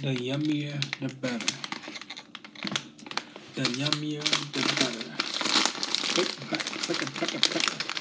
The yummier, the better. The yummier, the better. Click, clack, click, click, click.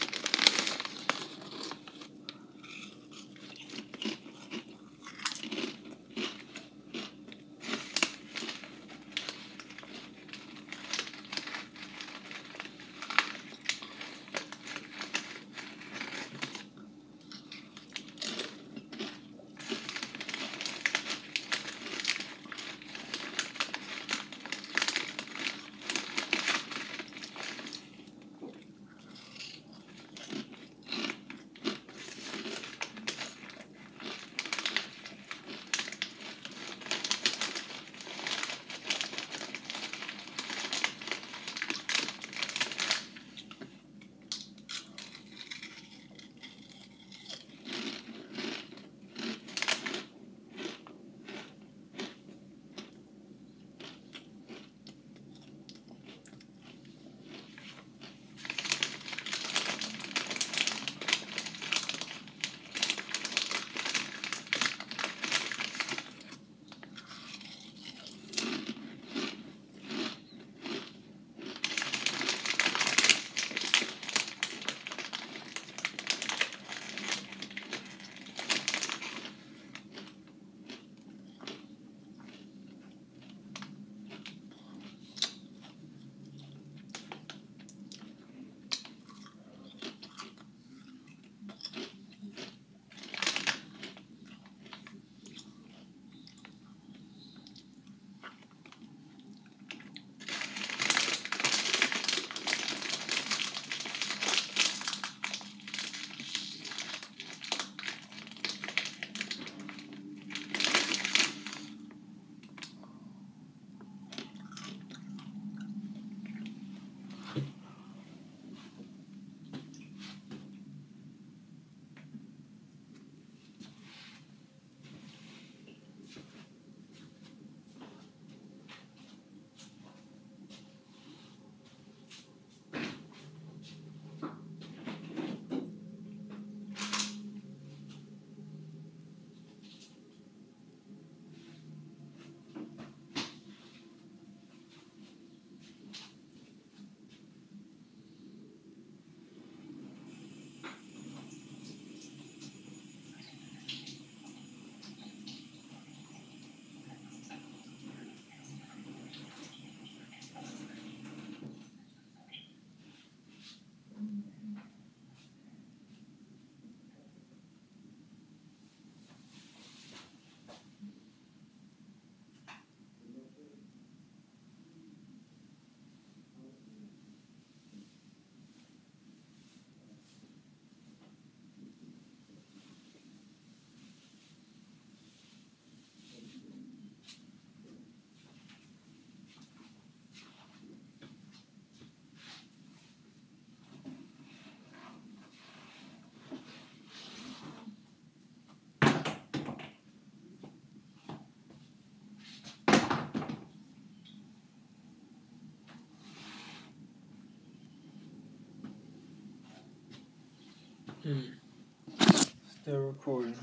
Mm. Still recording.